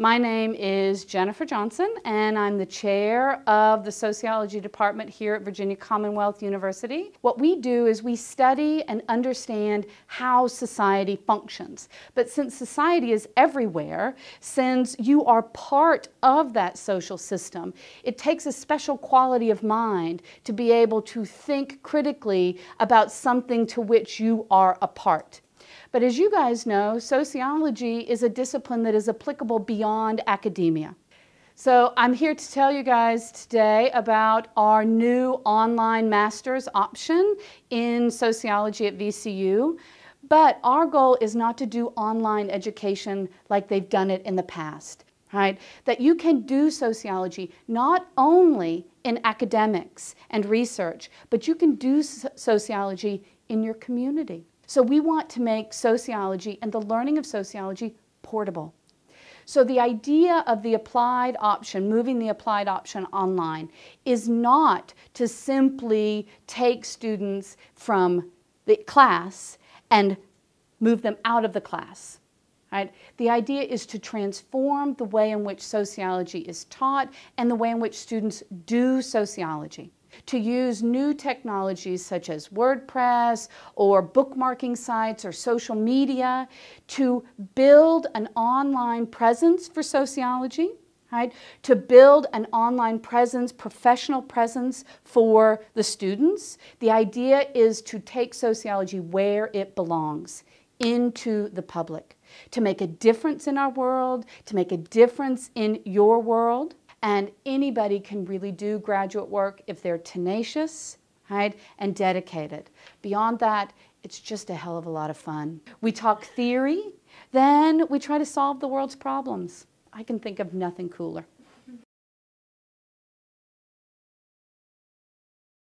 My name is Jennifer Johnson, and I'm the chair of the sociology department here at Virginia Commonwealth University. What we do is we study and understand how society functions. But since society is everywhere, since you are part of that social system, it takes a special quality of mind to be able to think critically about something to which you are a part. But as you guys know, sociology is a discipline that is applicable beyond academia. So I'm here to tell you guys today about our new online master's option in sociology at VCU. But our goal is not to do online education like they've done it in the past, right? That you can do sociology not only in academics and research, but you can do sociology in your community. So we want to make sociology and the learning of sociology portable. So the idea of the applied option, moving the applied option online, is not to simply take students from the class and move them out of the class. Right? The idea is to transform the way in which sociology is taught and the way in which students do sociology to use new technologies such as WordPress or bookmarking sites or social media to build an online presence for sociology, right? To build an online presence, professional presence for the students. The idea is to take sociology where it belongs, into the public, to make a difference in our world, to make a difference in your world. And anybody can really do graduate work if they're tenacious, right, and dedicated. Beyond that, it's just a hell of a lot of fun. We talk theory, then we try to solve the world's problems. I can think of nothing cooler.